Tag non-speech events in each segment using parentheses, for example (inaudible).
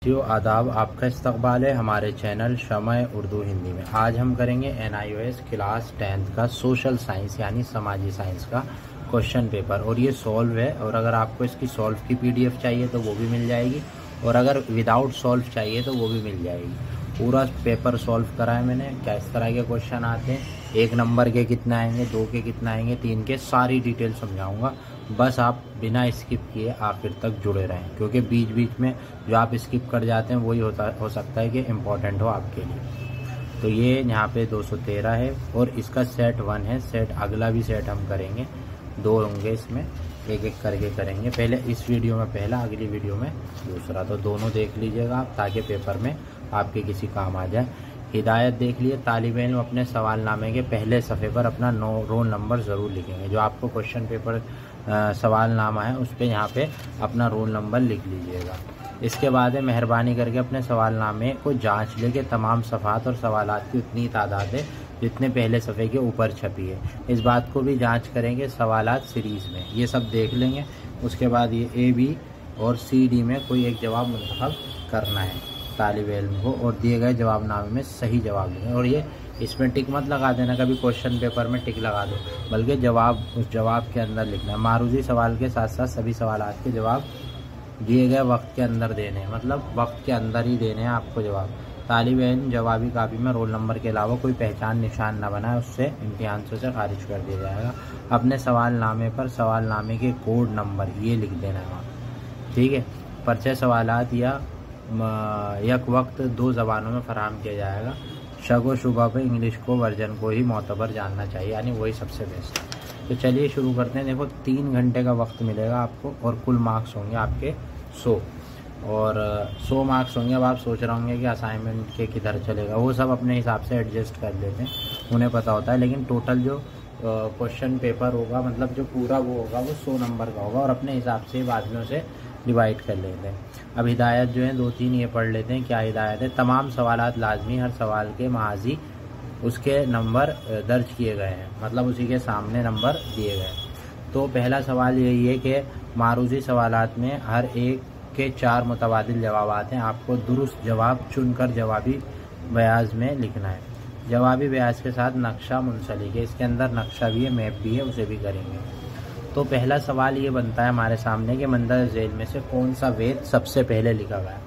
साथियों आदाब आपका इस्तकबाल है, हमारे चैनल शमय उर्दू हिंदी में। आज हम करेंगे एन क्लास टेंथ का सोशल साइंस, यानी समाजी साइंस का क्वेश्चन पेपर। और ये सॉल्व है, और अगर आपको इसकी सॉल्व की पीडीएफ चाहिए तो वो भी मिल जाएगी, और अगर विदाउट सॉल्व चाहिए तो वो भी मिल जाएगी। पूरा पेपर सॉल्व करा है मैंने, क्या इस तरह के क्वेश्चन आते हैं? एक नंबर के कितना आएँगे, दो के कितना आएँगे, तीन के, सारी डिटेल समझाऊँगा। बस आप बिना स्किप किए आखिर तक जुड़े रहें, क्योंकि बीच बीच में जो आप स्किप कर जाते हैं, वही होता, हो सकता है कि इम्पोर्टेंट हो आपके लिए। तो ये यहाँ पे 213 है, और इसका सेट वन है। सेट अगला भी सेट हम करेंगे। दो होंगे इसमें एक एक करके करेंगे। पहले इस वीडियो में, पहला, अगली वीडियो में, दूसरा। तो दोनों देख लीजिएगा आप, ताकि पेपर में आपके किसी काम आ जाए। हिदायत देख लिए, तालिब इम अपने सवाल नामे के पहले सफ़े पर अपना नो रोल नंबर ज़रूर लिखेंगे। जो आपको क्वेश्चन पेपर सवाल नामा है उस पर यहाँ पे अपना रोल नंबर लिख लीजिएगा। इसके बाद है मेहरबानी करके अपने सवाल नामे को जाँच ले के तमाम सफ़ात और सवाल की उतनी तादाद है जितने पहले सफ़े के ऊपर छपी है। इस बात को भी जाँच करेंगे सवाल सीरीज़ में ये सब देख लेंगे। उसके बाद ये ए बी और सी डी में कोई एक जवाब मंतखब करना है। तालब इल्म को और दिए गए जवाबनामे में सही जवाब देंगे और ये इसमें टिक मत लगा देना, कभी क्वेश्चन पेपर में टिक लगा दो। बल्कि जवाब, उस जवाब के अंदर लिखना। है मारूजी सवाल के साथ साथ सभी सवाल के जवाब दिए गए वक्त के अंदर देने। हैं मतलब वक्त के अंदर ही देने हैं आपको जवाब। तालिब इम जवाबी कापी में रोल नंबर के अलावा कोई पहचान निशान न बनाए, उससे इम्तिहान से खारिज कर दिया जाएगा। अपने सवाल नामे पर सवाल नामे के कोड नंबर ये लिख देना है। ठीक है? पर्चे सवालत या यक वक्त दो ज़बानों में फ़राम किया जाएगा। व शुबा पे इंग्लिश को, वर्जन को ही मोतबर जानना चाहिए। यानी वही सबसे बेस्ट है तो चलिए शुरू करते हैं। देखो, तीन घंटे का वक्त मिलेगा आपको और कुल मार्क्स होंगे आपके सौ। और सौ मार्क्स होंगे। अब आप सोच रहे होंगे कि असाइनमेंट के किधर चलेगा। वो सब अपने हिसाब से एडजस्ट कर लेते हैं। उन्हें पता होता है। लेकिन टोटल जो क्वेश्चन पेपर होगा मतलब जो पूरा वो होगा, वो सौ नंबर का होगा और अपने हिसाब से बादलों से डिवाइड कर लेते हैं। अब हिदायत जो है, दो तीन ये पढ़ लेते हैं, क्या हिदायत है? तमाम सवाल लाजमी, हर सवाल के माजी उसके नंबर दर्ज किए गए हैं। मतलब उसी के सामने नंबर दिए गए तो पहला सवाल यही है कि मारूजी सवाल में हर एक के चार मुतबाद जवाब हैं। आपको दुरुस्त जवाब, चुनकर जवाबी बयाज में लिखना है। जवाबी बयाज के साथ नक्शा मुंसलिक है इसके अंदर नक्शा भी है, मैप भी है, उसे भी करेंगे। तो पहला सवाल ये बनता है हमारे सामने कि मंदर जेल में से कौन सा वेद सबसे पहले लिखा गया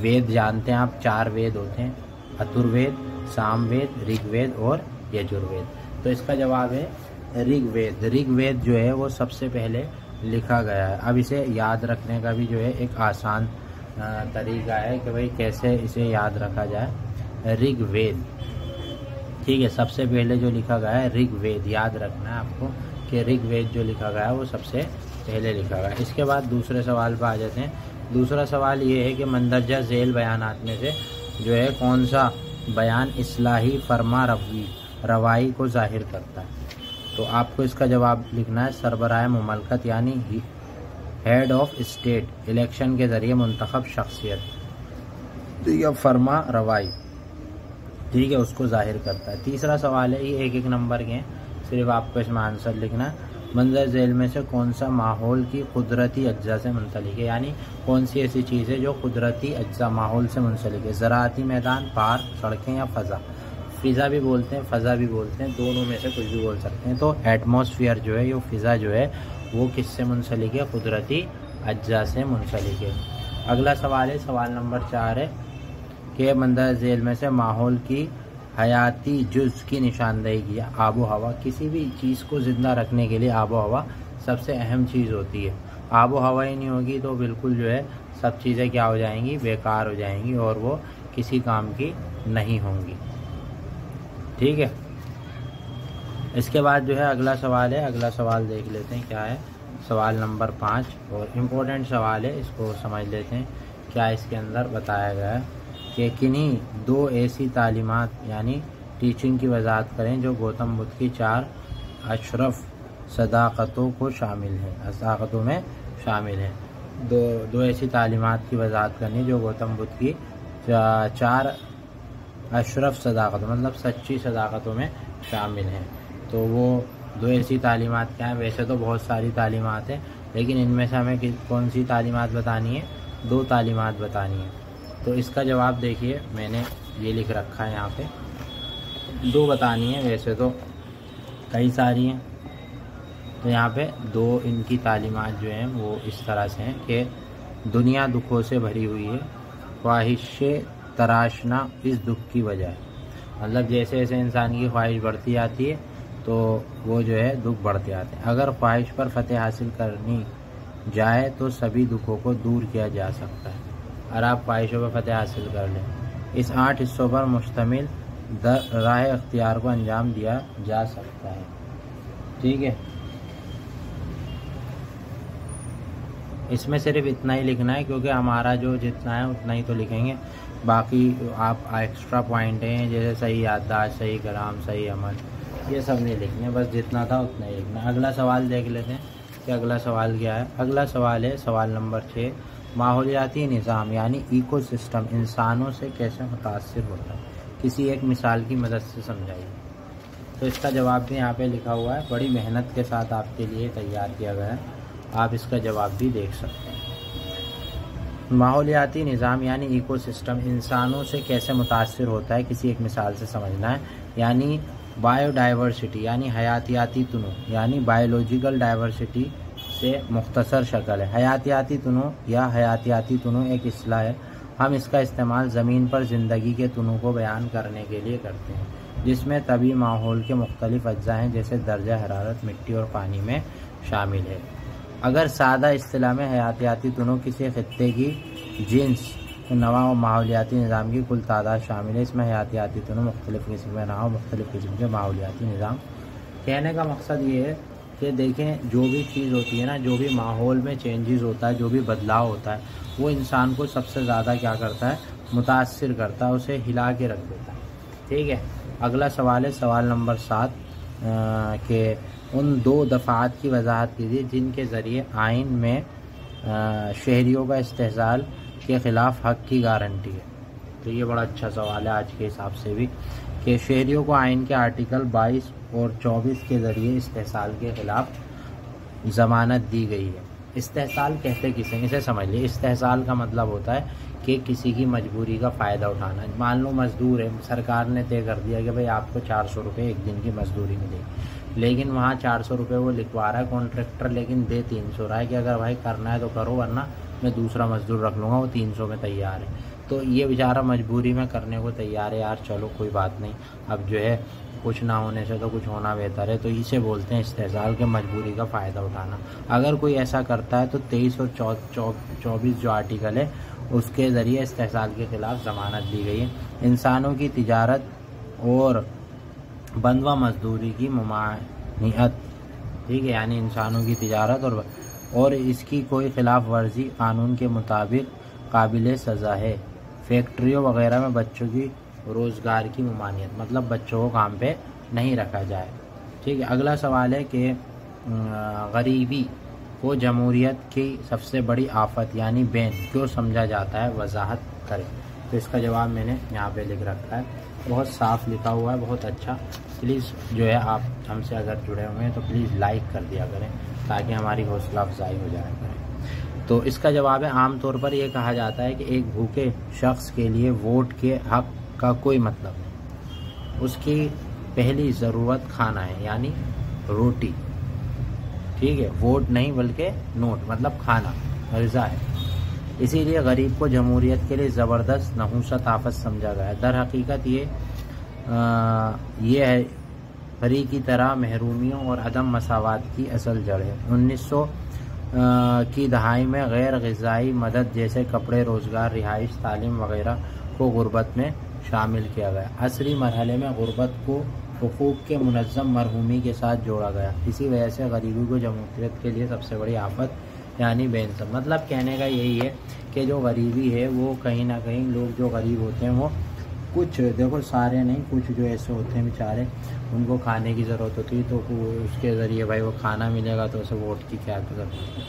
वेद जानते हैं आप, चार वेद होते हैं, अतुर्वेद, सामवेद, ऋग्वेद और यजुर्वेद। तो इसका जवाब है ऋग्वेद। ऋग्वेद जो है वो सबसे पहले लिखा गया है। अब इसे याद रखने का भी जो है एक आसान तरीका है कि भाई कैसे इसे याद रखा जाए। ऋग्वेद। ठीक है, सबसे पहले जो लिखा गया है ऋग्वेद। याद रखना है आपको। कि ऋग्वेद जो लिखा गया है, वो सबसे पहले लिखा गया इसके बाद दूसरे सवाल पर आ जाते हैं। दूसरा सवाल ये है कि मंदरजा झेल बयानात में से जो है, कौन सा बयान इसलाही फरमा रवी, रवाई को ज़ाहिर करता है? तो आपको इसका जवाब लिखना है, सरबराह ममलकत, यानी हेड ऑफ़ स्टेट इलेक्शन के ज़रिए मंतखब शख्सियत। ठीक है फरमा रवाई, ठीक है, उसको ज़ाहिर करता है। तीसरा सवाल है, ये एक एक नंबर के सिर्फ़ आपको इसमें आंसर लिखना मंजर झेल में से कौन सा माहौल की कुदरती अज्जा से मुंसलिक है? यानी कौन सी ऐसी चीज़ है जो कुदरती अज्जा माहौल से मुंसलिक है? ज़राती मैदान, पार्क, सड़कें या फ़ज़ा? फ़िज़ा भी बोलते हैं, फ़ज़ा भी बोलते हैं, दोनों में से कुछ भी बोल सकते हैं। तो एटमोसफियर जो है, ये फ़िज़ा जो है, वो किससे मुंसलिक है? कुदरती अज्जा से मुंसलिक है। अगला सवाल है, सवाल नंबर चार है कि मंदर झेल में से माहौल की हयाती जुज की निशानदेही की। आबो हवा किसी भी चीज़ को ज़िंदा रखने के लिए आबो हवा सबसे अहम चीज़ होती है। आबो हवा ही नहीं होगी तो बिल्कुल जो है सब चीज़ें क्या हो जाएँगी? बेकार हो जाएँगी और वो किसी काम की नहीं होंगी। ठीक है? इसके बाद जो है अगला सवाल है। अगला सवाल देख लेते हैं क्या है। सवाल नंबर पाँच और इम्पोर्टेंट सवाल है। इसको समझ लेते हैं क्या इसके अंदर बताया गया है। कि किन्हीं दो ऐसी तालीमत, यानी टीचिंग की वजाहत करें जो गौतम बुद्ध की चार अशरफ सदाकतों को शामिल है, सदाकतों में शामिल है। दो दो ऐसी तालीमत की वजाहत करनी जो गौतम बुद्ध की चार अशरफ सदाकत मतलब सच्ची सदाकतों में शामिल हैं। तो वो दो ऐसी तालीमत क्या हैं? वैसे तो बहुत सारी तालीमत हैं, लेकिन इनमें से हमें कौन सी तालीमत बतानी है? दो तालीमत बतानी है। तो इसका जवाब देखिए, मैंने ये लिख रखा है यहाँ पे। दो बतानी है वैसे तो कई सारी हैं। तो यहाँ पे दो इनकी तालीमत जो हैं, वो इस तरह से हैं कि दुनिया दुखों से भरी हुई है, ख्वाहिश तराशना इस दुख की वजह है। मतलब जैसे जैसे इंसान की ख्वाहिश बढ़ती आती है तो वो जो है दुख बढ़ते आते हैं। अगर ख्वाहिश पर फतेह हासिल करनी जाए तो सभी दुखों को दूर किया जा सकता है। और आप ख्वाहिशों पर फतेह हासिल कर लें। इस आठ हिस्सों पर मुश्तमिल राह अख्तियार को अंजाम दिया जा सकता है। ठीक है? इसमें सिर्फ़ इतना ही लिखना है, क्योंकि हमारा जो जितना है, उतना ही तो लिखेंगे। बाकी आप एक्स्ट्रा पॉइंट हैं, जैसे सही याददाश्त, सही कलाम, सही अमल, ये सब नहीं लिखने, बस जितना था उतना ही लिखना। अगला सवाल देख लेते हैं कि अगला सवाल क्या है। अगला सवाल है, सवाल नंबर छः। माहौलियाती निज़ाम यानी इको सिस्टम इंसानों से कैसे मुतासर होता है? किसी एक मिसाल की मदद से समझाइए। तो इसका जवाब भी यहाँ पे लिखा हुआ है। बड़ी मेहनत के साथ आपके लिए तैयार किया गया है। आप इसका जवाब भी देख सकते हैं। माहौलियाती निज़ाम यानी इको सिस्टम इंसानों से कैसे मुतासर होता है, किसी एक मिसाल से समझना है। यानी बायोडाइवर्सिटी यानी हयातियाती तनु, यानी बायोलॉजिकल डाइवर्सिटी से मुख्तसर शक्ल है। हयातियाती तनु या हयातियाती तनु एक असलाह है। हम इसका इस्तेमाल ज़मीन पर ज़िंदगी के तनु को बयान करने के लिए करते हैं, जिसमें तभी माहौल के मुख्तलिफ़ अज्जा हैं जैसे दर्जा हरारत, मिट्टी और पानी में शामिल है। अगर सादा अतलाह में हयातियाती तनु किसी खत्े की जिन्स, नवा और माहौलियाती निज़ाम की कुल तादाद शामिल है, इसमें हयातियाती तनु मुख्तलिफ़ किस्म के नवा मुख्तलिफ़ किस्म के माहौलियाती निज़ाम। कहने का मकसद ये है कि देखें, जो भी चीज़ होती है ना, जो भी माहौल में चेंजेस होता है, जो भी बदलाव होता है, वो इंसान को सबसे ज़्यादा क्या करता है? मुतासर करता है, उसे हिला के रख देता है। ठीक है? अगला सवाल है, सवाल नंबर सात के उन दो दफ़ात की वजाहत कीजिए, जिनके ज़रिए आइन में शहरीों का इस्तेसाल के ख़िलाफ़ हक की गारंटी है। तो ये बड़ा अच्छा सवाल है आज के हिसाब से भी। कि शहरीों को आइन के आर्टिकल 22 और 24 के ज़रिए इस्तेसाल के ख़िलाफ़ ज़मानत दी गई है। इस्तेसाल कहते किसे? इसे समझ लीजिए। इस्तेसाल का मतलब होता है कि किसी की मजबूरी का फ़ायदा उठाना। मान लो मज़दूर है, सरकार ने तय कर दिया कि भाई आपको चार सौ रुपये एक दिन की मजदूरी मिलेगी। लेकिन वहाँ चार सौ रुपये वो लिखवा रहा है, कॉन्ट्रेक्टर लेकिन दे तीन सौ रहा है कि अगर भाई करना है तो करो, वरना मैं दूसरा मजदूर रख लूँगा, वो तीन सौ में तैयार है। तो ये बेचारा मजबूरी में करने को तैयार है, यार चलो कोई बात नहीं। अब जो है, कुछ ना होने से तो कुछ होना बेहतर है तो इसे बोलते हैं इस्तेजाल के मजबूरी का फ़ायदा उठाना। अगर कोई ऐसा करता है तो तेईस और चौबीस जो आर्टिकल है, उसके ज़रिए इस्तेसाल के ख़िलाफ़ ज़मानत दी गई है। इंसानों की तजारत और बंदवा मजदूरी की ममानियत, ठीक है? यानी इंसानों की तजारत और और इसकी कोई खिलाफ वर्जी कानून के मुताबिक काबिल सज़ा है। फैक्ट्रियों वगैरह में बच्चों की रोज़गार की ममानियत मतलब बच्चों को काम पे नहीं रखा जाए। ठीक है, अगला सवाल है कि गरीबी को जमहूरीत की सबसे बड़ी आफत यानी बैन क्यों समझा जाता है? वजाहत करें। तो इसका जवाब मैंने यहाँ पे लिख रखा है। बहुत साफ़ लिखा हुआ है, बहुत अच्छा। प्लीज़ जो है आप हमसे अगर जुड़े हुए हैं तो प्लीज़ लाइक कर दिया करें ताकि हमारी हौसला अफजाई हो जाए तो इसका जवाब है आमतौर पर यह कहा जाता है कि एक भूखे शख्स के लिए वोट के हक का कोई मतलब नहीं। उसकी पहली ज़रूरत खाना है यानी रोटी। ठीक है वोट नहीं बल्कि नोट मतलब खाना गज़ा है। इसीलिए गरीब को जमहूरियत के लिए ज़बरदस्त नहूसत आफत समझा गया दर हकीकत ये आ, ये है फरी की तरह महरूमियों और अदम मसावत की असल जड़ है। उन्नीस सौ की दहाई में गैर गज़ाई मदद जैसे कपड़े, रोज़गार, रिहाइश, तालीम वगैरह को गुर्बत में शामिल किया गया। असरी मरहले में गुर्बत को हकूक़ के मनज़म मरहूमी के साथ जोड़ा गया। इसी वजह से गरीबी को जमहूरियत के लिए सबसे बड़ी आफत, यानी बेनसब मतलब कहने का यही है कि जो गरीबी है, वो कहीं ना कहीं लोग जो गरीब होते हैं, वो कुछ, देखो सारे नहीं, कुछ जो ऐसे होते हैं बेचारे, उनको खाने की ज़रूरत होती है तो उसके ज़रिए भाई वो खाना मिलेगा तो उसे वोट की क्या ज़रूरत है?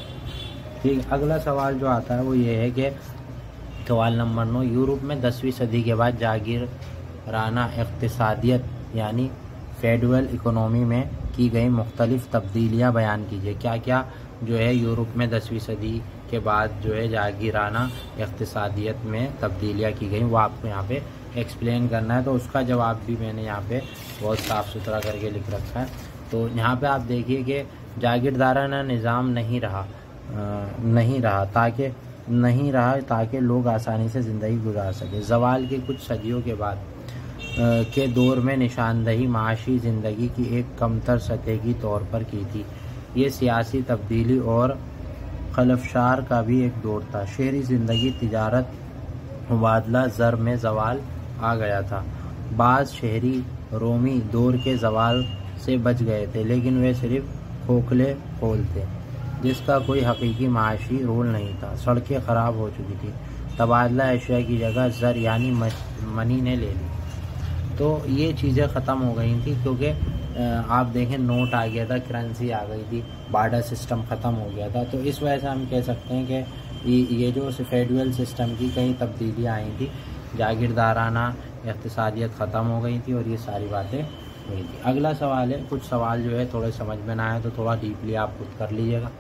ठीक, अगला सवाल जो आता है वो ये है कि सवाल नंबर नौ, यूरोप में दसवीं सदी के बाद जागीर राना इकतसादियत यानी फेडरल इकोनॉमी में की गई मुख्तलिफ़ तब्दीलियाँ बयान कीजिए। क्या क्या जो है यूरोप में दसवीं सदी के बाद जो है जागीराना इकतसादियत में तब्दीलियाँ की गई? वो आपको यहाँ पे एक्सप्लेन करना है तो उसका जवाब भी मैंने यहाँ पे बहुत साफ़ सुथरा करके लिख रखा है। तो यहाँ पे आप देखिए कि जागीरदाराना निज़ाम नहीं रहा आ, नहीं रहा ताकि नहीं रहा ताकि लोग आसानी से ज़िंदगी गुजार सके। जवाल के कुछ सदियों के बाद के दौर में निशानदही माशी ज़िंदगी की एक कमतर सतह की तौर पर की थी। ये सियासी तब्दीली और खलफशार का भी एक दौर था। शहरी ज़िंदगी तजारत मुबादला ज़र में जवाल आ गया था। बाज़ शहरी रोमी दौर के जवाल से बच गए थे, लेकिन वे सिर्फ़ खोखले खोल थे, जिसका कोई हकीकी माशी रोल नहीं था। सड़कें ख़राब हो चुकी थी। तबादला अशिया की जगह ज़र यानी मनी ने ले ली। तो ये चीज़ें ख़त्म हो गई थी, क्योंकि आप देखें नोट आ गया था, करेंसी आ गई थी, बार्डर सिस्टम ख़त्म हो गया था। तो इस वजह से हम कह सकते हैं कि ये जो फेडरल सिस्टम की कई तब्दीलियाँ आई थी जागीरदाराना इकतसादियत ख़त्म हो गई थी और ये सारी बातें हुई थी। अगला सवाल है, कुछ सवाल जो है थोड़े समझ में ना आए तो थोड़ा डीपली आप खुद कर लीजिएगा।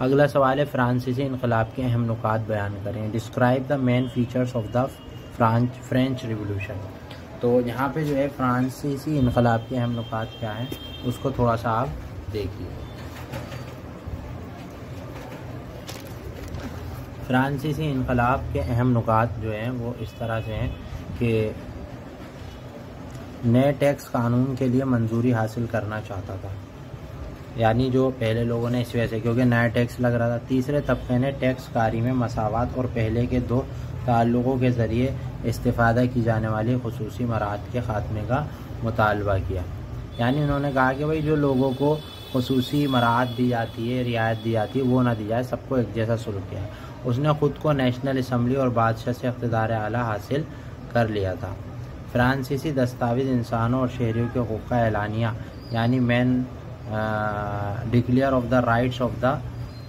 अगला सवाल है, फ्रांसीसी इनकलाब के अहम नुकात बयान करें। Describe the main features of the French, French revolution. तो यहाँ पे जो है, फ्रांसीसी इनकलाब के अहम नुकात क्या हैं, उसको थोड़ा सा आप देखिए फ्रांसीसी इनकलाब के अहम नुकात जो हैं, वो इस तरह से हैं कि नए टैक्स कानून के लिए मंजूरी हासिल करना चाहता था। यानी जो पहले लोगों ने इस वजह से, क्योंकि नया टैक्स लग रहा था, तीसरे तबके ने टैक्स कारी में मसावत और पहले के दो ताल्लुक़ों के ज़रिए इस्तेफादा की जाने वाली खसूसी मराहत के ख़ात्मे का मुतालबा किया। यानी उन्होंने कहा कि भाई, जो लोगों को खसूसी मराहत दी जाती है, रियायत दी जाती है, वो ना दी जाए, सबको एक जैसा शुरू किया। उसने ख़ुद को नेशनल इसम्बली और बादशाह से अख्तदार आला हासिल कर लिया था। फ्रांसीसी दस्तावेज़ इंसानों और शहरीों के हकूक़ का एलानिया यानी man declare of the rights of the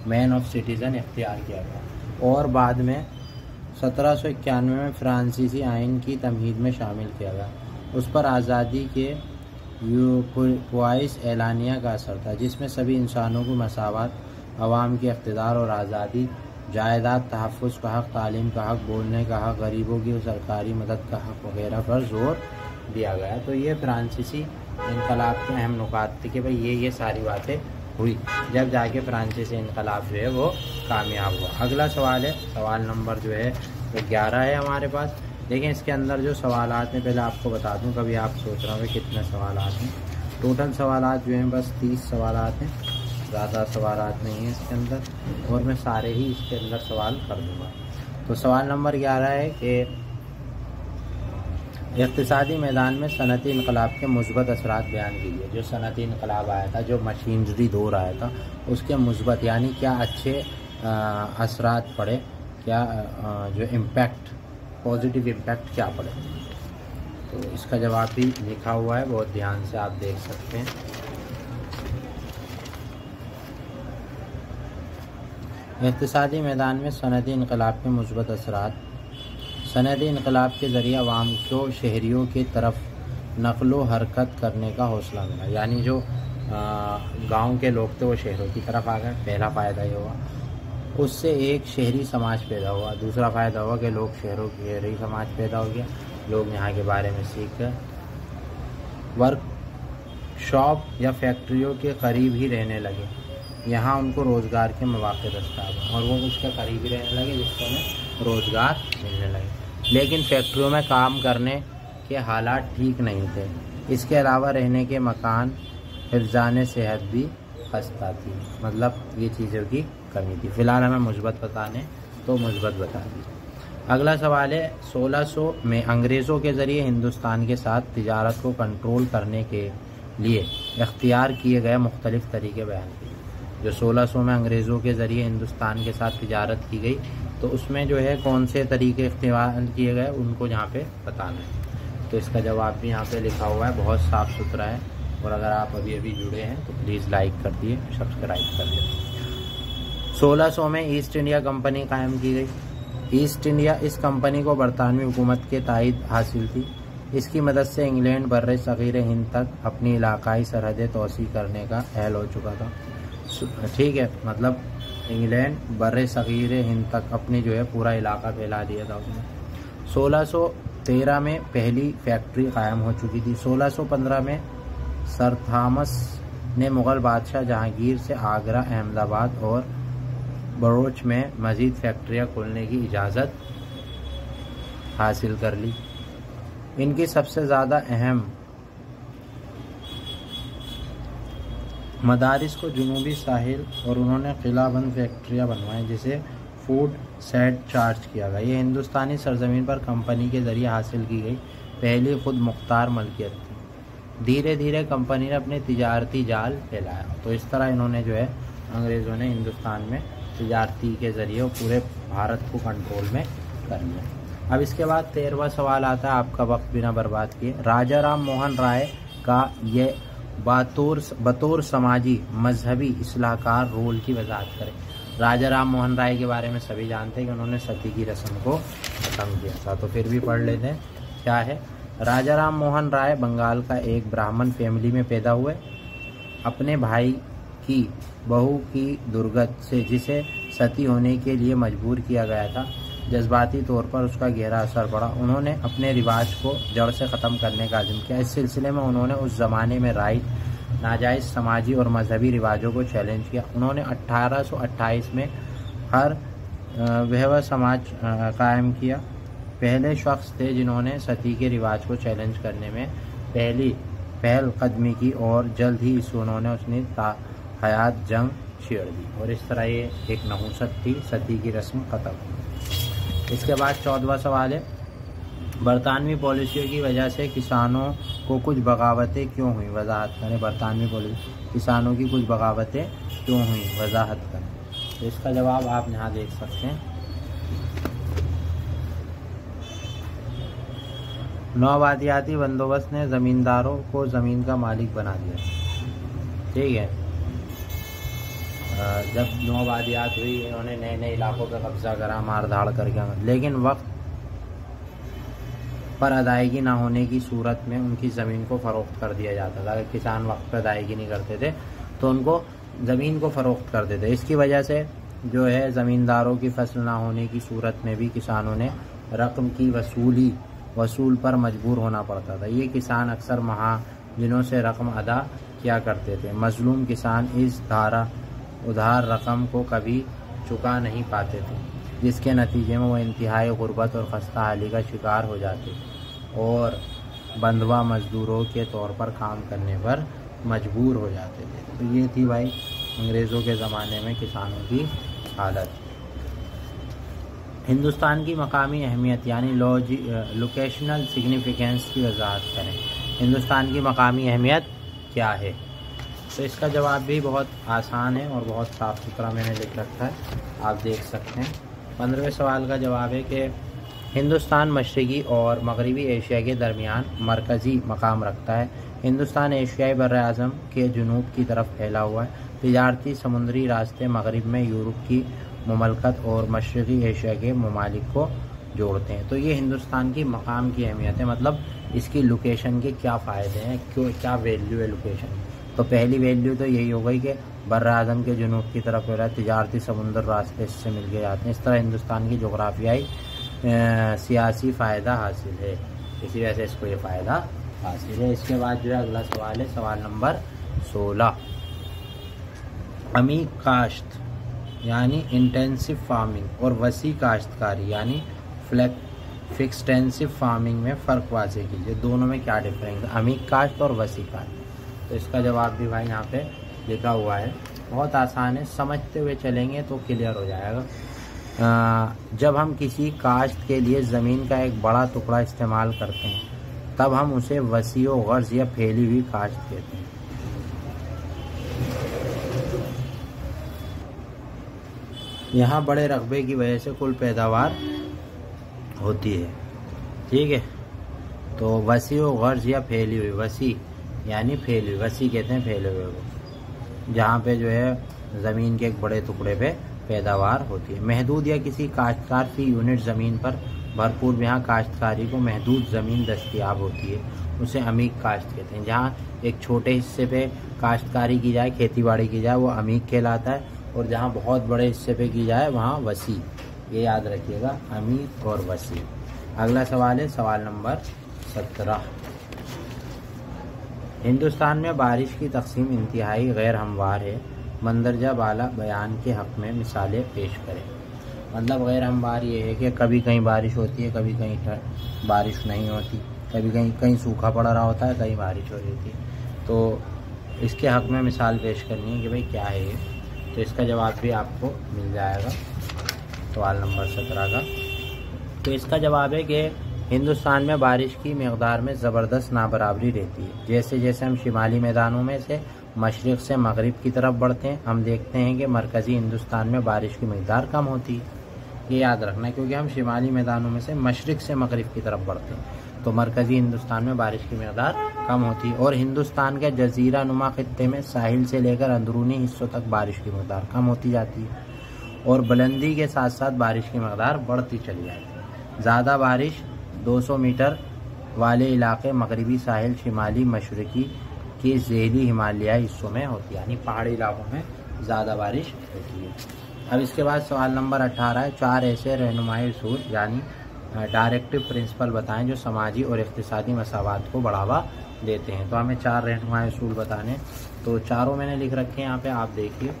man of citizen इख्तियार किया गया। और बाद में सत्रह सौ इक्यानवे में फ्रांसीसी आइन की तमहीद में शामिल किया गया। उस पर आज़ादी के यूवाइस एलानिया का असर था, जिसमें सभी इंसानों को मसावत आवाम के अख्तियार और आज़ादी जायदाद तहफ़ का हक़, तालीम का हक़, बोलने का हक़, गरीबों की सरकारी मदद का हक़ वगैरह पर ज़ोर दिया गया तो ये फ्रांसीसी इनकलाब के अहम नुकात थे कि भाई ये ये सारी बातें हुई। जब जाके फ्रांसीसी इनकलाब जो है वो कामयाब हुआ। अगला सवाल है, सवाल नंबर जो है वो ग्यारह है हमारे पास। लेकिन इसके अंदर जो सवाल हैं, पहले आपको बता दूँ, कभी आप सोच रहे हो कितने सवाल हैं। टोटल सवाल जो हैं, बस तीस सवाल हैं। ज़्यादा सवाल आज नहीं हैं इसके अंदर और मैं सारे ही इसके अंदर सवाल कर दूँगा। तो सवाल नंबर ग्यारह है कि इकतदी मैदान में सनती इनकलाब के मुस्बत असरा बयान कीजिए। जो सनती इनकलाब आया था जो मशीनरी दौर आया था उसके मुस्बत यानी क्या अच्छे असरात पड़े क्या आ, जो इम्पैक्ट पॉजिटिव इम्पैक्ट क्या पड़े? तो इसका जवाब भी लिखा हुआ है बहुत ध्यान से आप देख सकते हैं। इकतदी मैदान में सनदी इनकलाब के मुस्बत असरा सनदी इनकलाब के ज़रिए आवाम को शहरीों की तरफ़ नकलो हरकत करने का हौसला मिला। यानी जो गाँव के लोग थे वो शहरों की तरफ़ आ गए। पहला फ़ायदा ये हुआ, उससे एक शहरी समाज पैदा हुआ। दूसरा फ़ायदा हुआ कि लोग शहरों शहरी समाज पैदा हो गया। लोग यहाँ के बारे में सीख गए। वर्क शॉप या फैक्ट्रियों के करीब ही रहने लगे। यहाँ उनको रोज़गार के मौके दस्ताब और वो उसके करीब ही रहने लगे जिससे उन्हें रोज़गार मिलने लगे। लेकिन फैक्ट्रियों में काम करने के हालात ठीक नहीं थे। इसके अलावा रहने के मकान हिफान सेहत भी खस्ता थी। मतलब ये चीज़ों की कमी थी। फ़िलहाल हमें मुस्बत बताने तो मुस्बत बता दी। अगला सवाल है 1600 में अंग्रेज़ों के ज़रिए हिंदुस्तान के साथ तजारत को कंट्रोल करने के लिए इख्तियार किए गए मुख्तलिफ़ तरीके बयान किए। जो 1600 में अंग्रेज़ों के ज़रिए हिंदुस्तान के साथ तजारत की गई तो उसमें जो है कौन से तरीके इस्तेमाल किए गए, उनको यहाँ पे बताना है। तो इसका जवाब भी यहाँ पे लिखा हुआ है, बहुत साफ़ सुथरा है। और अगर आप अभी अभी जुड़े हैं तो प्लीज़ लाइक कर दिए सब्सक्राइब कर दिए। सोलह सौ में ईस्ट इंडिया कंपनी कायम की गई। ईस्ट इंडिया इस कंपनी को बरतानवी हुकूमत के तइद हासिल थी इसकी मदद से इंग्लैंड बर सग़ीर हिंद तक अपनी इलाकई सरहदें तोसी करने का अहल हो चुका था। ठीक है मतलब इंग्लैंड बर सग़ीर हिंद तक अपने जो है पूरा इलाका फैला दिया था उसने। 1613 में पहली फैक्ट्री कायम हो चुकी थी। 1615 में सर थामस ने मुग़ल बादशाह जहांगीर से आगरा, अहमदाबाद और बड़ोच में मज़ीद फैक्ट्रियाँ खोलने की इजाज़त हासिल कर ली। इनकी सबसे ज़्यादा अहम मदारिस को जनूबी साहिल और उन्होंने किला बंद फैक्ट्रियाँ बनवाई, जिसे फ़ूड सेट चार्ज किया गया। ये हिंदुस्तानी सरजमीन पर कंपनी के ज़रिए हासिल की गई पहली खुद मुख्तार मलकियत थी। धीरे धीरे कंपनी ने अपने तजारती जाल फैलाया। तो इस तरह इन्होंने जो है, अंग्रेज़ों ने हिंदुस्तान में तजारती के ज़रिए पूरे भारत को कंट्रोल में कर लिया। अब इसके बाद तेरहवा सवाल आता है, आपका वक्त बिना बर्बाद किए। राजा राम मोहन राय का ये बतौर बतौर समाजी, मजहबी असलाहकार रोल की वजाहत करें। राजा राम मोहन राय के बारे में सभी जानते हैं कि उन्होंने सती की रस्म को ख़त्म किया था। तो फिर भी पढ़ लेते हैं, क्या है? राजा राम मोहन राय बंगाल का एक ब्राह्मण फैमिली में पैदा हुए। अपने भाई की बहू की दुर्गत से, जिसे सती होने के लिए मजबूर किया गया था। जज्बाती तौर पर उसका गहरा असर पड़ा। उन्होंने अपने रिवाज को जड़ से ख़त्म करने का आज़म किया। इस सिलसिले में उन्होंने उस ज़माने में राइट, नाजायज़ समाजी और मजहबी रिवाजों को चैलेंज किया। उन्होंने 1828 में हर वह समाज कायम किया। पहले शख्स थे जिन्होंने सती के रिवाज को चैलेंज करने में पहली पहल कदमी की और जल्द ही इस उन्होंने उसने हयात जंग छेड़ दी। और इस तरह ये एक नहूसत थी। सती की रस्म ख़त्म। इसके बाद चौदवा सवाल है, बरतानवी पॉलिसियों की वजह से किसानों को कुछ बगावतें क्यों हुई? वजाहत करें, बरतानवी पॉलिसी, किसानों की कुछ बगावतें क्यों हुई? वजाहत करें। तो इसका जवाब आप यहाँ देख सकते हैं। नौवादियाती बंदोबस्त ने ज़मींदारों को ज़मीन का मालिक बना दिया। ठीक है? जब नौवादियात हुई, इन्होंने नए नए इलाकों पर कब्जा करा मार धाड़ करके। लेकिन वक्त पर अदायगी ना होने की सूरत में उनकी ज़मीन को फ़रोख्त कर दिया जाता था। अगर किसान वक्त पर अदायगी नहीं करते थे तो उनको ज़मीन को फ़रोख्त कर देते इसकी वजह से जो है, ज़मींदारों की फ़सल ना होने की सूरत में भी किसानों ने रकम की वसूली, वसूल पर मजबूर होना पड़ता था। ये किसान अक्सर महाजनों से रकम अदा किया करते थे। मजलूम किसान इस धारा उधार रकम को कभी चुका नहीं पाते थे, जिसके नतीजे में वो इंतहाई गुर्बत और खस्ता हाली का शिकार हो जाते और बंधवा मज़दूरों के तौर पर काम करने पर मजबूर हो जाते थे। तो ये थी भाई अंग्रेज़ों के ज़माने में किसानों की हालत। हिंदुस्तान की मकामी अहमियत, यानी लोकेशनल सिग्निफिकेंस की वजाहत करें। हिंदुस्तान की मकामी अहमियत क्या है? तो इसका जवाब भी बहुत आसान है और बहुत साफ़ सुथरा मैंने लिख रखा है। आप देख सकते हैं। पंद्रहवें सवाल का जवाब है कि हिंदुस्तान मशरक़ी और मगरबी एशिया के दरमियान मरकज़ी मकाम रखता है। हिंदुस्तान एशियाई बर अज़म के जनूब की तरफ़ फैला हुआ है। तजारती समुद्री रास्ते मगरब में यूरोप की ममलकत और मशरक़ी एशिया के ममालिक को जोड़ते हैं। तो ये हिंदुस्तान की मकाम की अहमियत है। मतलब इसकी लोकेशन के क्या फ़ायदे हैं, क्यों, क्या वैल्यू है लोकेशन तो पहली वैल्यू तो यही हो गई कि बर अज़म के जनूब की तरफ़ हो रहा है, तजारती समुंदर रास्ते इससे मिल के जाते हैं। इस तरह हिंदुस्तान की जोग्राफियाई सियासी फ़ायदा हासिल है। इसी वजह से इसको ये फ़ायदा हासिल है। इसके बाद जो है अगला सवाल है, सवाल नंबर सोलह। अमी काश्त, यानी इंटेंसिव फ़ार्मिंग और वसी काश्तकारी, यानी फ्लैक फिक्सटेंसिव फ़ार्मिंग में फ़र्क वाजे कीजिए। दोनों में क्या डिफरेंस है? अमीक काश्त और वसी काश्त। तो इसका जवाब भी भाई यहाँ पे लिखा हुआ है। बहुत आसान है समझते हुए चलेंगे तो क्लियर हो जाएगा। आ, जब हम किसी काश्त के लिए ज़मीन का एक बड़ा टुकड़ा इस्तेमाल करते हैं तब हम उसे वसी गर्ज या फैली हुई काश्त कहते हैं। यहाँ बड़े रकबे की वजह से कुल पैदावार होती है। ठीक है? तो वसी गर्ज या फैली हुई वसी। यानी फैली हुई वसी कहते हैं फैले हुए को, जहाँ पे जो है ज़मीन के एक बड़े टुकड़े पे पैदावार होती है। महदूद या किसी काश्तकार फ़ी यूनिट ज़मीन पर भरपूर यहाँ काश्तकारी को महदूद ज़मीन दस्तियाब होती है, उसे अमीक काश्त कहते हैं। जहाँ एक छोटे हिस्से पे काश्तकारी की जाए खेती बाड़ी की जाए, वो अमीक कहलाता है, और जहाँ बहुत बड़े हिस्से पे की जाए, वहाँ वसी। ये याद रखिएगा अमीर और वसी। अगला सवाल है, सवाल नंबर सत्रह। हिंदुस्तान में बारिश की तकसीम इंतहाई गैर हमवार है। मंदरजा बाला बयान के हक में मिसालें पेश करें। मतलब गैर हमवार ये है कि कभी कहीं बारिश होती है, कभी कहीं बारिश नहीं होती। कभी कहीं कहीं सूखा पड़ रहा होता है, कहीं बारिश हो रही होती तो इसके हक में मिसाल पेश करनी है कि भाई क्या है ये। तो इसका जवाब भी आपको मिल जाएगा। सवाल नंबर सत्रह का। तो इसका जवाब है कि हिंदुस्तान में बारिश की मकदार में ज़बरदस्त नाबराबरी रहती है। जैसे जैसे हम शिमाली मैदानों में से मशरक़ से मगरब की तरफ़ बढ़ते हैं, हम देखते हैं कि मरकज़ी हिंदुस्तान में बारिश की मकदार कम होती है। ये याद रखना, क्योंकि हम शिमाली मैदानों में से मशरक़ से मगरब की तरफ़ बढ़ते हैं तो मरकज़ी हिंदुस्तान में बारिश की मकदार कम होती है। और हिंदुस्तान के जजीरा नुमा खत्े में साहिल से लेकर अंदरूनी हिस्सों तक बारिश की मकदार कम होती जाती है, और बुलंदी के साथ साथ बारिश की मकदार बढ़ती चली जाती है। ज़्यादा बारिश 200 मीटर वाले इलाके मगरबी साहिल शिमाली मशरकी के जहली हिमालयाई हिस्सों में होती है, यानी पहाड़ी इलाकों में ज़्यादा बारिश होती है। अब इसके बाद सवाल नंबर 18 है, चार ऐसे रहनुमाई असूल यानी डायरेक्टिव प्रिंसिपल बताएँ जो समाजी और इकतसादी मसावत को बढ़ावा देते हैं। तो हमें चार रहनुमाई असूल बताने तो चारों मैंने लिख रखे हैं, यहाँ पे आप देखिए।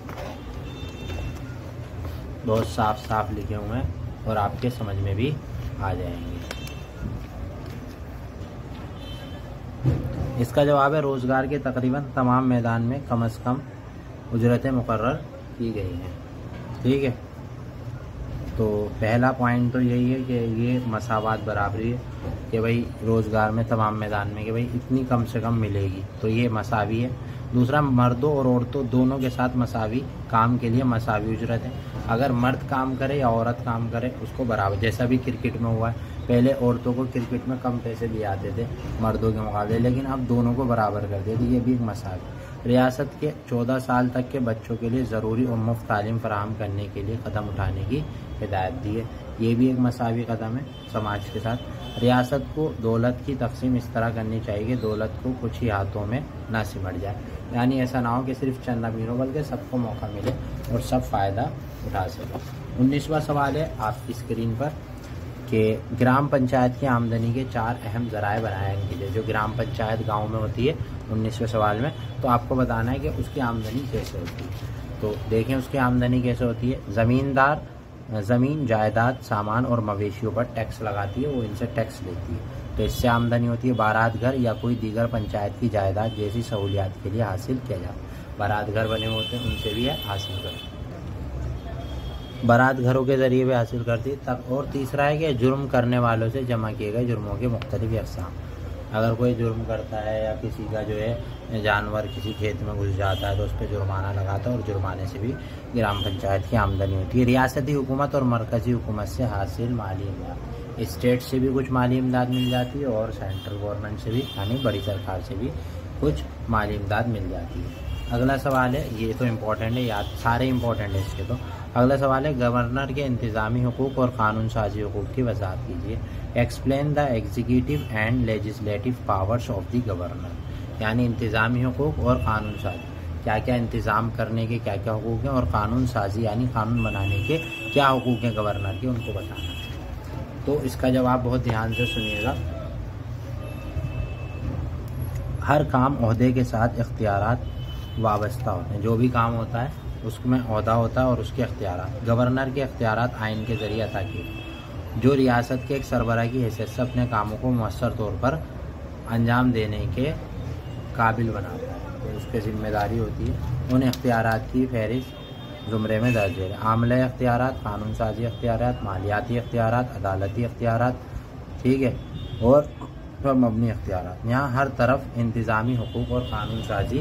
बहुत साफ़ साफ़ लिखे हुए हैं और आपके समझ में भी आ जाएँगे। इसका जवाब है, रोज़गार के तकरीबन तमाम मैदान में कम अज़ कम उजरतें मुकर की गई हैं। ठीक है? तो पहला पॉइंट तो यही है कि ये मसावत बराबरी है कि भाई रोज़गार में तमाम मैदान में कि भाई इतनी कम से कम मिलेगी। तो ये मसावी है। दूसरा, मर्दों और औरतों दोनों के साथ मसावी काम के लिए मसावी उजरत है। अगर मर्द काम करे या औरत काम करे, उसको बराबर, जैसा भी क्रिकेट में हुआ है पहले औरतों को क्रिकेट में कम पैसे दिए आते थे, मर्दों के मुकाबले, लेकिन अब दोनों को बराबर कर दिया। तो ये भी एक मसाल। रियासत के 14 साल तक के बच्चों के लिए ज़रूरी और मुफ़्त तालीम फराहम करने के लिए कदम उठाने की हिदायत दी है। ये भी एक मसावी कदम है समाज के साथ। रियासत को दौलत की तकसीम इस तरह करनी चाहिए कि दौलत को कुछ ही हाथों में ना सिमट जाए। यानी ऐसा ना हो कि सिर्फ़ चंद अमीरों, बल्कि सबको मौका मिले और सब फ़ायदा उठा सके। उन्नीसवा सवाल है, आपकी स्क्रीन पर कि ग्राम पंचायत की आमदनी के चार अहम ज़राए बनाए कीजिए जो ग्राम पंचायत गाँव में होती है, उन्नीसवें सवाल में। तो आपको बताना है कि उसकी आमदनी कैसे होती है। तो देखें उसकी आमदनी कैसे होती है। ज़मींदार, ज़मीन, जायदाद, सामान और मवेशियों पर टैक्स लगाती है, वो इनसे टैक्स लेती है। तो इससे आमदनी होती है, बारात घर या कोई दीगर पंचायत की जायदाद जैसी सहूलियात के लिए हासिल किया जाए बारात घर बने होते हैं, उनसे भी है हासिल करते बारात घरों के ज़रिए भी हासिल करती तब और तीसरा है कि जुर्म करने वालों से जमा किए गए जुर्मों के मुख्तलिफ़ अकसाम। अगर कोई जुर्म करता है या किसी का जो है, जानवर किसी खेत में घुस जाता है तो उस पर जुर्माना लगाता है और जुर्माने से भी ग्राम पंचायत की आमदनी होती है। रियासती हुकूमत और मरकज़ी हुकूमत से हासिल माली इमदाद। स्टेट से भी कुछ माली इमदाद मिल जाती है और सेंट्रल गवर्नमेंट से भी, यानी बड़ी सरकार से भी कुछ माली इमदाद मिल जाती है। अगला सवाल है, ये तो इम्पोर्टेंट है, याद सारे इम्पोर्टेंट है इसके तो। अगला सवाल है, गवर्नर के इंतज़ामी हकूक़ और कानून साजी हकूक़ की वजाहत कीजिए। Explain the executive and legislative powers of the governor यानी इंतज़ामी हकूक़ और कानून साजी क्या क्या इंतज़ाम करने के क्या क्या हकूक़ हैं और कानून साजी यानी कानून बनाने के क्या हकूक़ हैं गवर्नर के, उनको बताना तो इसका जवाब बहुत ध्यान से सुनिएगा। हर काम अहदे के साथ इख्तियार वाबस्ता होते हैं। जो भी काम होता है उसमें अहदा होता है और उसके अख्तियार गवर्नर के अख्तियार आइन के ज़रिए अता किए। जो रियासत के एक सरबरा की हैसियत से अपने कामों को मौसर तौर पर अंजाम देने के काबिल बनाता है तो उसकी ज़िम्मेदारी होती है। उन अख्तियार की फहरिस्त ज़ुमरे में दर्ज है। आमले अख्तियार कानून साजी अख्तियार मालियाती अख्तियार अदालती अख्तियार ठीक है? और पर मबनी अख्तियार यहाँ हर तरफ़ इंतज़ामी हकूक़ और कानून साजी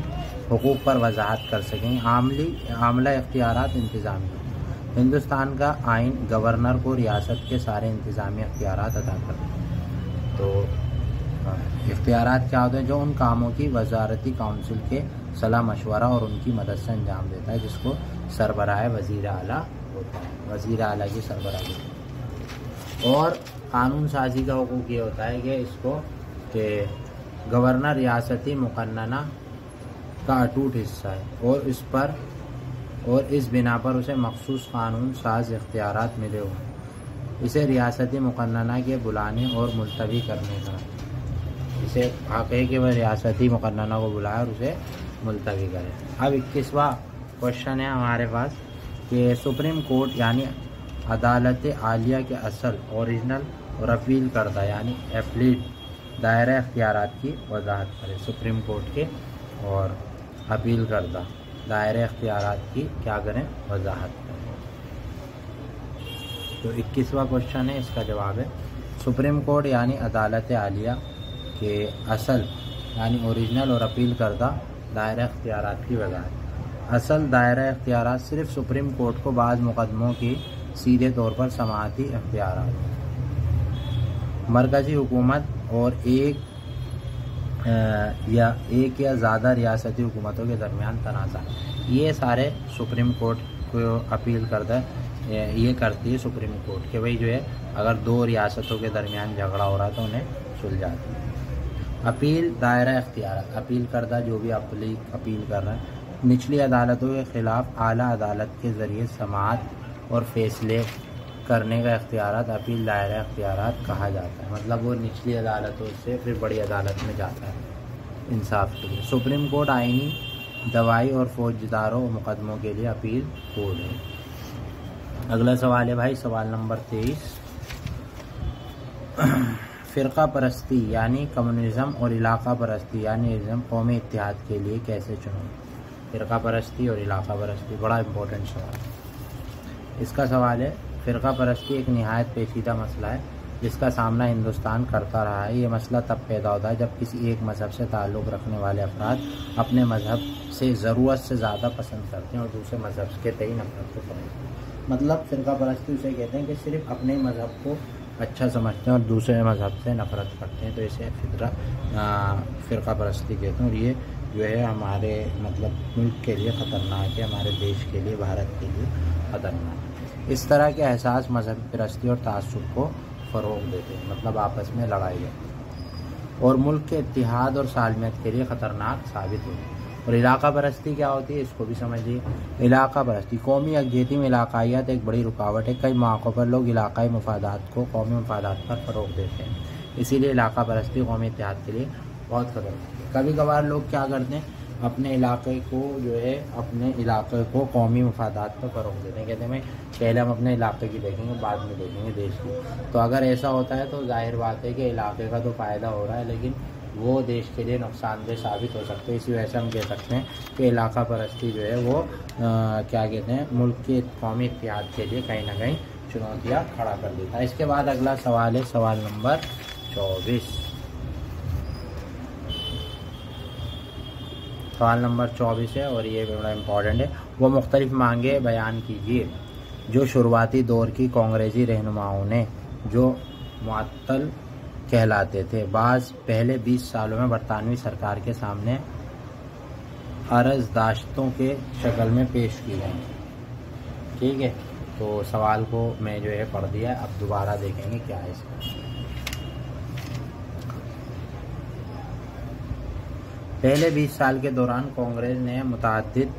हकूक़ पर वजाहत कर सकें। आमली, आमला अख्तियार इंतज़ामी हिंदुस्तान का आइन गवर्नर को रियासत के सारे इंतज़ामी अख्तियार अदा करते हैं तो इख्तियार क्या होते हैं? जो उन कामों की वजारती काउंसिल के सलाह मशवरा और उनकी मदद से अंजाम देता है, जिसको सरबराह वज़ी अला होता है। वज़ी अला की सरबराह और कानून साजी का हकूक ये होता है कि इसको कि गवर्नर रियासती मुकन्ना का अटूट हिस्सा है और इस पर और इस बिना पर उसे मखसूस कानून साज इख्तियार मिले हुए इसे रियासती मुकन्ना के बुलाने और मुलतवी करने का। इसे हक है कि वह रियासती मुकन्ना को बुलाए और उसे मुलतवी करे। अब इक्कीसवा क्वेश्चन है हमारे पास कि सुप्रीम कोर्ट यानी अदालत आलिया के असल, ओरिजिनल और अपील करदा, यानी एप्लीट दायरा अख्तियार की वजाहत करे, सुप्रीम कोर्ट के और अपील करदा, दायरे अख्तियार की क्या करें, वजाहत करें। तो इक्कीसवा क्वेश्चन है, इसका जवाब है, सुप्रीम कोर्ट यानी अदालत आलिया के असल, यानी ओरिजिनल और अपील करदा, दायरा अख्तियार की वजाहत। असल दायरा अख्तियार सिर्फ़ सुप्रीम कोर्ट को बाद मुकदमों की सीधे तौर पर समाती अख्तियार मरकज़ी हुकूमत और एक या एक या ज़्यादा रियासती हुकूमतों के दरमियान तनाज़ा। ये सारे सुप्रीम कोर्ट को अपील करता है। ये करती है सुप्रीम कोर्ट के भाई जो है, अगर दो रियासतों के दरमियान झगड़ा हो रहा तो उन्हें सुलझाती है अपील दायरा अख्तियार अपील करदा जो भी अपील अपील कर रहा है। निचली अदालतों के ख़िलाफ़ आला अदालत के ज़रिए समात और फैसले करने का अख्तियार अपील दायरा अख्तियार कहा जाता है। मतलब वो निचली अदालतों से फिर बड़ी अदालत में जाता है इंसाफ के लिए। सुप्रीम कोर्ट आइनी दवाई और फौजदारों मुकदमों के लिए अपील कोर्ट है। अगला सवाल है भाई, सवाल नंबर तेईस। (clears throat) फ़िरका परस्ती यानी कम्युनिज़म और इलाका परस्ती यानी कौमी इतिहाद के लिए कैसे चुनो? फ़िरका परस्ती और इलाका परस्ती, बड़ा इंपॉर्टेंट सवाल। इसका सवाल है, फ़िरका परस्ती एक नहायत पेचीदा मसला है, जिसका सामना हिंदुस्तान करता रहा है। ये मसला तब पैदा होता है जब किसी एक मज़हब से ताल्लुक़ रखने वाले अफराद अपने मज़हब से ज़रूरत से ज़्यादा पसंद करते हैं और दूसरे मज़हब के तय नफरत को समझते हैं। मतलब फ़िरका परस्ती उसे कहते हैं कि सिर्फ़ अपने मज़हब को अच्छा समझते हैं और दूसरे मज़हब से नफ़रत करते हैं तो इसे फितरा फ़िरका परस्ती कहते हैं। और ये जो है हमारे मतलब मुल्क के लिए ख़तरनाक है, हमारे देश के लिए, भारत के लिए ख़तरनाक है। इस तरह के एहसास मज़हब परस्ती और तसब को फ़रोग देते हैं मतलब आपस में लड़ाई है। और मुल्क के इतिहाद और सालमियत के लिए ख़तरनाक साबित होती है। और इलाका परस्ती क्या होती है, इसको भी समझिए। इलाका परस्ती, कौमी यकजहती में इलाकाइत एक बड़ी रुकावट है। कई मौक़ों पर लोग इलाकाई मफादात को कौमी मफादात पर फ़रोग देते हैं। इसीलिए इलाका परस्ती कौमी इतिहाद के लिए बहुत खतरनाक है। कभी कभार लोग क्या करते हैं अपने इलाके को जो है अपने इलाके को कौमी मफादात पर फ़रोग देते हैं। कहते हैं भाई पहले हम अपने इलाके की देखेंगे बाद में देखेंगे देश की। तो अगर ऐसा होता है तो ज़ाहिर बात है कि इलाके का तो फ़ायदा हो रहा है लेकिन वो देश के लिए नुकसानदेह साबित हो सकते हैं। इसी वजह से हम कह सकते हैं कि इलाका परस्ती जो है वो आ, क्या कहते हैं मुल्क के कौमी इतिहाद के लिए कहीं ना कहीं चुनौतियाँ खड़ा कर देता है। इसके बाद अगला सवाल है सवाल नंबर चौबीस। सवाल नंबर चौबीस है और ये बड़ा इंपॉर्टेंट है। वो मुख्तलिफ़ मांगे बयान कीजिए, जो शुरुआती दौर की कांग्रेसी रहनुमाओं ने, जो मुअत्तल कहलाते थे। बाज़ पहले 20 सालों में बरतानवी सरकार के सामने दाश्तों के शक्ल में पेश की गई ठीक है तो सवाल को मैं जो है पढ़ दिया अब दोबारा देखेंगे क्या है इसका। पहले 20 साल के दौरान कांग्रेस ने मुतद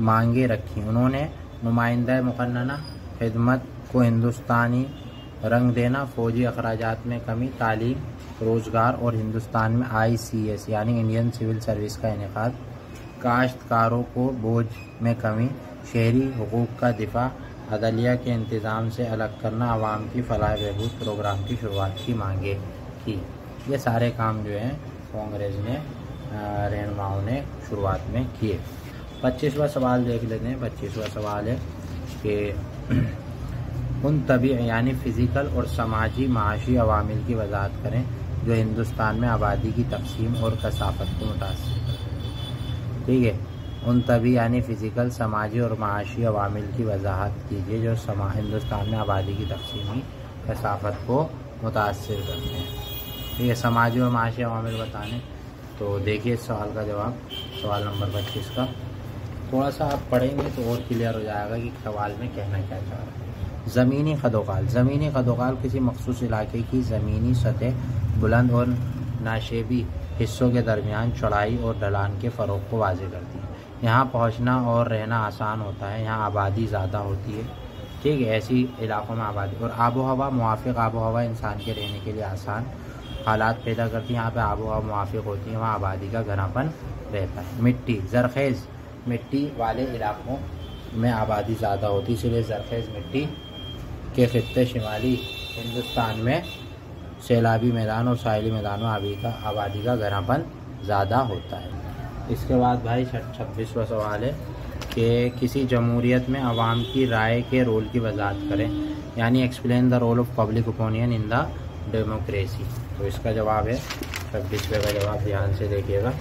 मांगे रखी। उन्होंने नुमाइंदा मुकन्ना खदमत को हिंदुस्तानी रंग देना, फौजी अखराज में कमी, तालीम, रोज़गार और हिंदुस्तान में आई सी एस यानी इंडियन सिविल सर्विस का इनका काश्तकारों को बोझ में कमी, शहरी हकूक़ का दिफा, अदलिया के इंतज़ाम से अलग करना, आवाम की फलाह बहबूद प्रोग्राम की शुरुआत की मांगे की। ये सारे काम जो हैं कांग्रेस ने रहनुमाओं ने शुरुआत में किए। पच्चीसवा सवाल देख लेते हैं। पच्चीसवा सवाल है कि (clears throat) उन तभी यानी फ़िज़िकल और समाजी माशी अवामिल की वजाहत करें जो हिंदुस्तान में आबादी की तकसीम और कसाफत को मुतासर ठीक है? उन तभी यानी फ़िज़िकल, समाजी और माशी अवामिल की वजाहत कीजिए जो समा, हिंदुस्तान में आबादी की तकसीमी कसाफत को मुतासर करते हैं। ठीक है? समाजी और माशी अवामिल बताने। तो देखिए सवाल का जवाब, सवाल नंबर पच्चीस का। थोड़ा सा आप पढ़ेंगे तो और क्लियर हो जाएगा कि सवाल में कहना क्या चाह रहा है। ज़मीनी खदोकाल। ज़मीनी खदोकाल किसी मखसूस इलाके की ज़मीनी सतह बुलंद और नाशेबी हिस्सों के दरमियान चढ़ाई और ढलान के फ़रोग को वाजे करती है। यहाँ पहुँचना और रहना आसान होता है, यहाँ आबादी ज़्यादा होती है। ठीक है, ऐसी इलाकों में आबादी। और आबो हवा मुआफ़ आबो हवा इंसान के रहने के लिए आसान हालात पैदा करती है, यहाँ पे आबो हवा मुआफ़ होती है, वहाँ आबादी का घनापन रहता है। मिट्टी, जरखेज़, मिट्टी वाले इलाकों में आबादी ज़्यादा होती है, इसलिए जरखेज़ मिट्टी के खत्े शुमाली, हिंदुस्तान में सैलाबी मैदान और साहली मैदानों आबादी का आबादी का घनापन ज़्यादा होता है। इसके बाद भाई छब्बीसवा सवाल है कि किसी जमहूरीत में आवाम की राय के रोल की वजाहत करें। यानी explain the role of public opinion in the democracy तो इसका जवाब है छब्बीसवें का जवाब ध्यान से देखिएगा।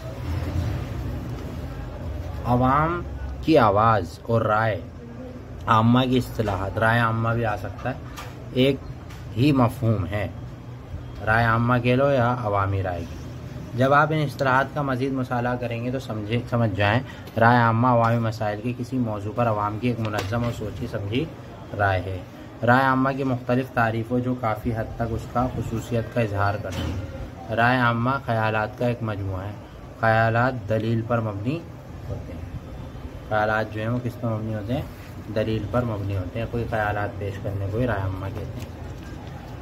आवाम की आवाज़ और राय, आमा की असलाहत राय आमा भी आ सकता है। एक ही मफहूम है। राय आमा कह लो या अवामी राय की जब आप इन असलाहत का मजीद मसाला करेंगे तो समझे, समझ जाएँ, राय आमा अवामी मसाइल के किसी मौजू पर आवाम की एक मनज़म और सोची समझी राय है। राय आमा की मुख्तलिफ़ तारीफ़ों जो काफ़ी हद तक उसका खसूसियत का इजहार करती है। राय आमा ख्याल का एक मजमू है। ख्याल दलील पर मबनी होते हैं। ख्याल जो हैं वो किस पर मबनी होते हैं? दलील पर मबनी होते हैं। कोई ख्याल पेश करने को ही राय आमा कहते हैं।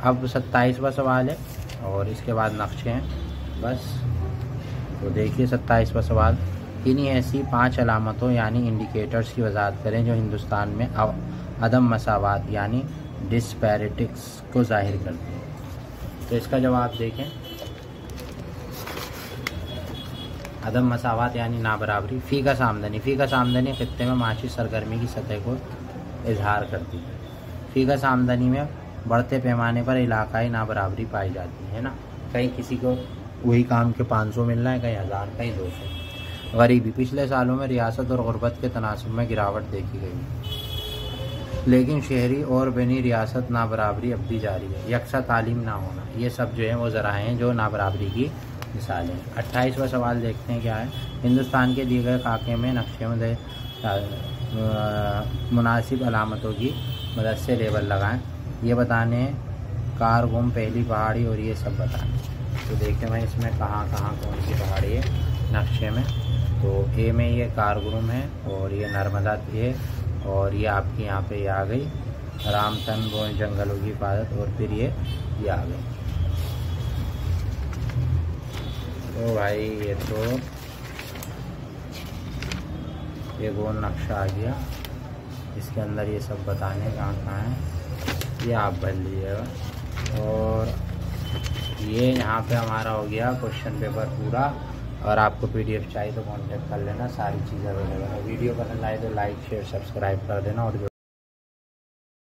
अब सत्ताईसवा सवाल है और इसके बाद नक्शे हैं। बस तो देखिए सत्ताईसवा सवाल। किन्हीं ऐसी पाँच अलामतों यानी इंडिकेटर्स की वजाहत करें जो हिंदुस्तान में अदम मसावत यानी डिस्पैरिटिक्स को ज़ाहिर करती हैं। तो इसका जवाब देखें। अदम मसावत यानी ना बराबरी नाबराबरी फ़ीकस आमदनी का आमदनी खत्े में माशी सरगर्मी की सतह को इजहार करती है। फ़ीकस आमदनी में बढ़ते पैमाने पर इलाकाई नाबराबरी पाई जाती है ना? कहीं किसी को वही काम के पाँच सौ मिल रहा है, कहीं हज़ार, कहीं दो सौ। गरीबी, पिछले सालों में रियासत और गुरबत के तनासब में गिरावट देखी गई। लेकिन शहरी और बनी रियासत नाबराबरी अब भी जारी है। यकसा तालीम ना होना। ये सब जो है वो ज़रा हैं जो ना बराबरी की मिसाल है। अट्ठाईसवा सवाल देखते हैं क्या है? हिंदुस्तान के दिए गए खाके में नक्शे में मुनासिब अलामतों की मदद से लेबल लगाएँ। ये बताने, कार गुम, पहली पहाड़ी और ये सब बताएँ। तो देखें मैं इसमें कहाँ कहाँ कौन सी पहाड़ी है नक्शे में? तो ए में ये कारगुरुम है और ये नर्मदा है और ये आपकी यहाँ पे ये आ गई। रामतन गोन जंगलों की हिफाजत और फिर ये ये आ गई। तो भाई, ये तो ये गोल नक्शा आ गया। इसके अंदर ये सब बताने कहाँ कहाँ है। ये आप भर लीजिएगा। और ये यहाँ पे हमारा हो गया क्वेश्चन पेपर पूरा। और आपको पीडीएफ चाहिए तो कांटेक्ट कर लेना, सारी चीज़ें अवेलेबल है। वीडियो पसंद आए तो लाइक शेयर सब्सक्राइब कर देना और